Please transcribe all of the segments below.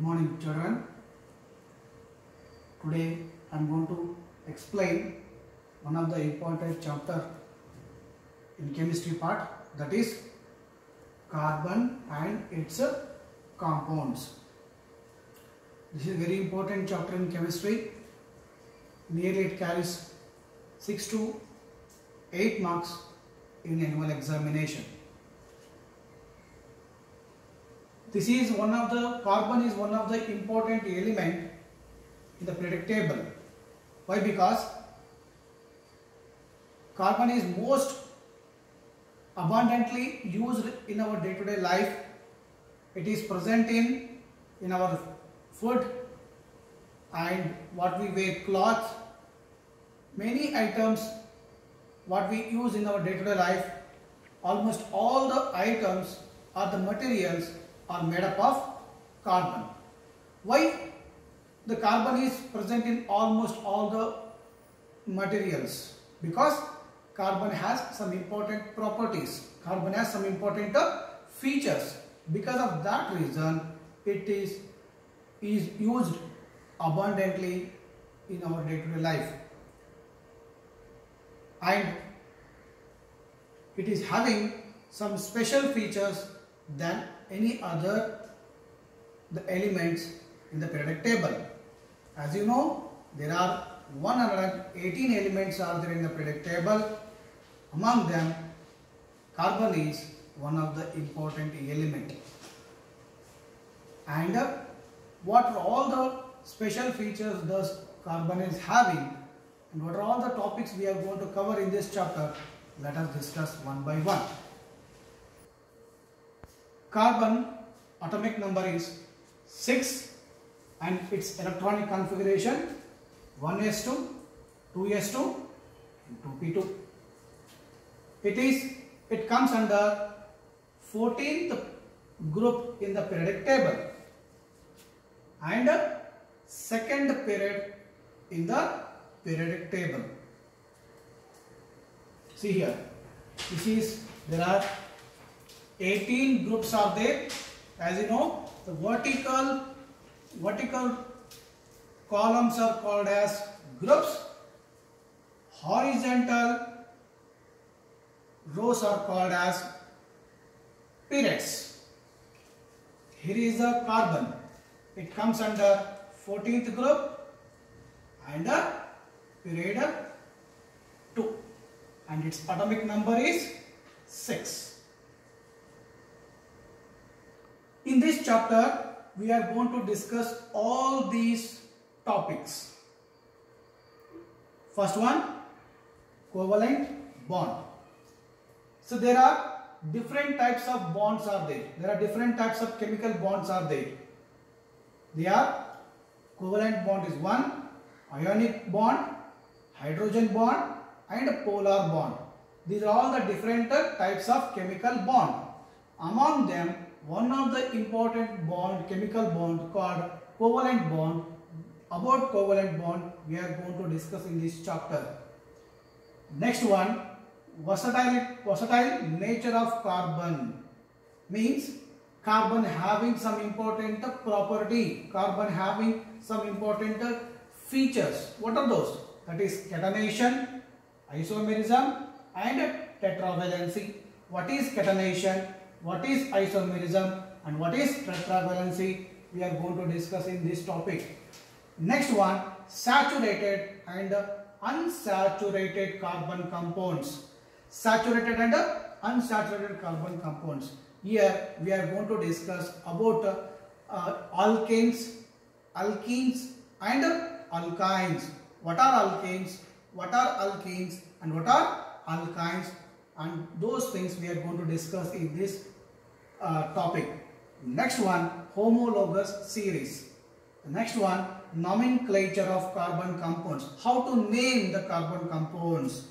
Good morning children. Today I am going to explain one of the important chapter in chemistry part that is carbon and its compounds. This is very important chapter in chemistry. Nearly it carries 6 to 8 marks in annual examination. This is one of the carbon is one of the important element in the periodic table. Why? Because carbon is most abundantly used in our day-to-day life. It is present in in our food and what we wear cloth. Many items what we use in our day-to-day life. Almost all the items or the materials are made up of carbon. Why the carbon is present in almost all the materials? Because carbon has some important properties. Carbon has some important uh, features. Because of that reason, it is, is used abundantly in our day-to-day life. And it is having some special features than any other the elements in the periodic table. As you know, there are 118 elements are there in the periodic table. Among them, carbon is one of the important element. And uh, what are all the special features does carbon is having and what are all the topics we are going to cover in this chapter, let us discuss one by one. Carbon atomic number is 6 and its electronic configuration 1s2, 2s2 and 2p2. It is it comes under 14th group in the periodic table and second period in the periodic table. See here, this is there are 18 groups are there. As you know, the vertical vertical columns are called as groups. Horizontal rows are called as periods. Here is the carbon. It comes under 14th group and a period 2 and its atomic number is 6. In this chapter, we are going to discuss all these topics. First one, covalent bond. So there are different types of bonds are there. There are different types of chemical bonds are there. They are covalent bond is one, ionic bond, hydrogen bond and polar bond. These are all the different types of chemical bond. Among them, one of the important bond, chemical bond called covalent bond. About covalent bond, we are going to discuss in this chapter. Next one, versatile, versatile nature of carbon means carbon having some important property, carbon having some important features. What are those? That is catenation, isomerism and tetravalency. What is catenation? What is isomerism and what is tetravalency? We are going to discuss in this topic. Next one, saturated and unsaturated carbon compounds. Saturated and unsaturated carbon compounds. Here we are going to discuss about uh, uh, alkanes, alkenes and alkynes. What are alkanes? What are alkenes? And what are alkynes? And those things we are going to discuss in this uh, topic. Next one, homologous series. Next one, nomenclature of carbon compounds. How to name the carbon compounds.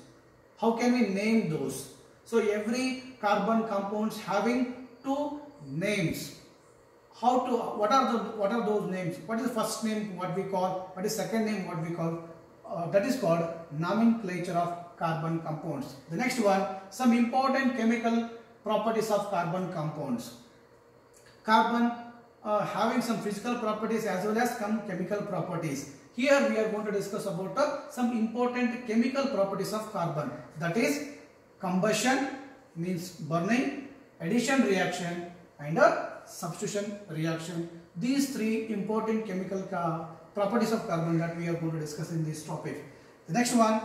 How can we name those? So every carbon compounds having two names. How to, what are the, what are those names? What is the first name, what we call, what is second name, what we call, uh, that is called nomenclature of carbon compounds. The next one, some important chemical properties of carbon compounds. Carbon uh, having some physical properties as well as some chemical properties. Here we are going to discuss about uh, some important chemical properties of carbon. That is combustion means burning, addition reaction and a substitution reaction. These three important chemical properties of carbon that we are going to discuss in this topic. The next one,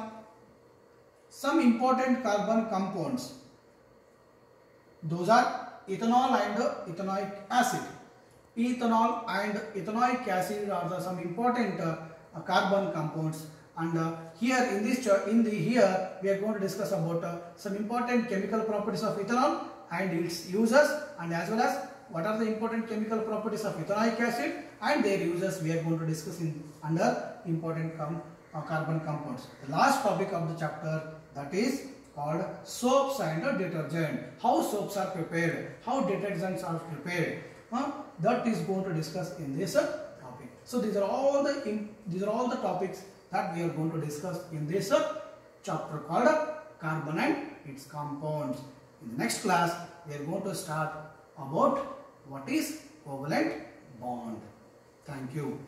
some important carbon compounds. Those are ethanol and ethanoic acid. Ethanol and ethanoic acid are the some important uh, carbon compounds and uh, here in this in the here we are going to discuss about uh, some important chemical properties of ethanol and its uses and as well as what are the important chemical properties of ethanoic acid and their uses we are going to discuss in under important com, uh, carbon compounds. The last topic of the chapter that is called soaps and detergent. How soaps are prepared, how detergents are prepared. Uh, that is going to discuss in this uh, topic. So these are all the in, these are all the topics that we are going to discuss in this uh, chapter called carbon and its compounds. In the next class, we are going to start about what is covalent bond. Thank you.